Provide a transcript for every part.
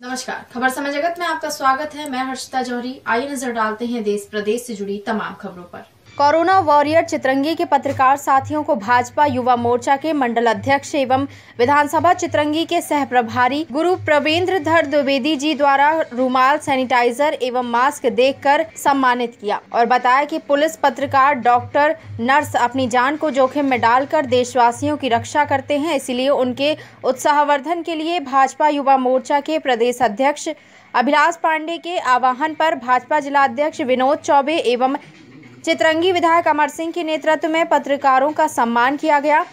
नमस्कार। खबर समय जगत में आपका स्वागत है। मैं हर्षिता जौहरी। आइए नज़र डालते हैं देश प्रदेश से जुड़ी तमाम खबरों पर। कोरोना वॉरियर चित्रंगी के पत्रकार साथियों को भाजपा युवा मोर्चा के मंडल अध्यक्ष एवं विधानसभा चित्रंगी के सह प्रभारी गुरु प्रवेंद्र धर द्विवेदी जी द्वारा रूमाल, सैनिटाइजर एवं मास्क देकर सम्मानित किया और बताया कि पुलिस पत्रकार डॉक्टर नर्स अपनी जान को जोखिम में डालकर देशवासियों की रक्षा करते हैं, इसलिए उनके उत्साहवर्धन के लिए भाजपा युवा मोर्चा के प्रदेश अध्यक्ष अभिलाष पांडे के आवाहन पर भाजपा जिला अध्यक्ष विनोद चौबे एवं चित्रंगी विधायक अमर सिंह के नेतृत्व में पत्रकारों का सम्मान किया गया।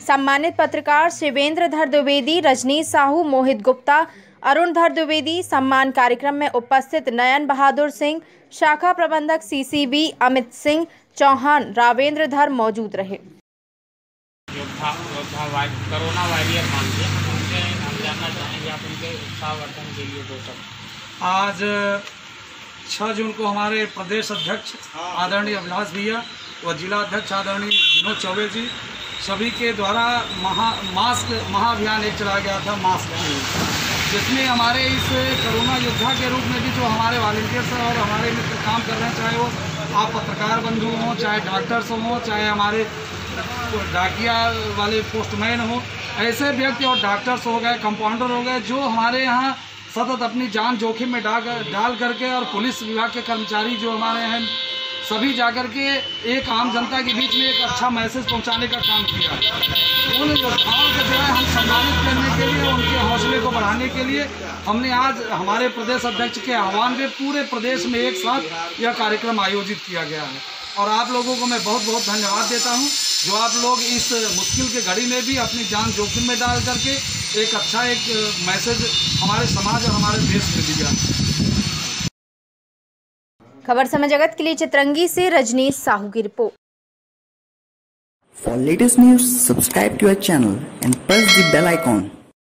सम्मानित पत्रकार शिवेंद्र धर द्विवेदी रजनीश साहू मोहित गुप्ता अरुण धर द्विवेदी सम्मान कार्यक्रम में उपस्थित नयन बहादुर सिंह शाखा प्रबंधक C C B Amit Singh Chauhan Ravendra Dhar मौजूद रहे। कोरोना वॉरियर मान के हम जानना चाहेंगे आप उनके उत्साहवर्धन के लिए दो सब आज छः जून को हमारे प्रदेश अध्यक्ष आदरणीय अभिलाष भैया व जिला अध्यक्ष आदरणीय विनोद चौबे जी सभी के द्वारा महा मास्क महाअभियान एक चलाया गया था मास्क। जिसमें हमारे इस कोरोना योद्धा के रूप में भी जो हमारे वॉल्टियर्स और हमारे मित्र काम कर रहे हैं चाहे वो आप पत्रकार बंधु हों चाहे डॉक्टर्स हों चाहे हमारे डाकिया वाले पोस्टमैन हों ऐसे व्यक्ति और डॉक्टर्स हो गए कंपाउंडर हो गए जो हमारे यहाँ सतत अपनी जान जोखिम में डाल डाल करके और पुलिस विभाग के कर्मचारी जो हमारे हैं, सभी जाकर के एक आम जनता के बीच में एक अच्छा मैसेज पहुँचाने का काम किया। उन योद्धाओं को जो है हम सम्मानित करने के लिए, उनके हौसले को बढ़ाने के लिए हमने आज हमारे प्रदेश अध्यक्ष के आह्वान में पूरे प्रदेश में एक साथ यह कार्यक्रम आयोजित किया गया है। और आप लोगों को मैं बहुत बहुत धन्यवाद देता हूँ। जो आप लोग इस मुश्किल के घड़ी में भी अपनी जान जोखिम में डाल करके एक अच्छा एक मैसेज हमारे समाज और हमारे देश में दिया खबर समय जगत के लिए चित्रंगी से रजनीश साहू की report For latest news, subscribe to our channel and press the bell icon.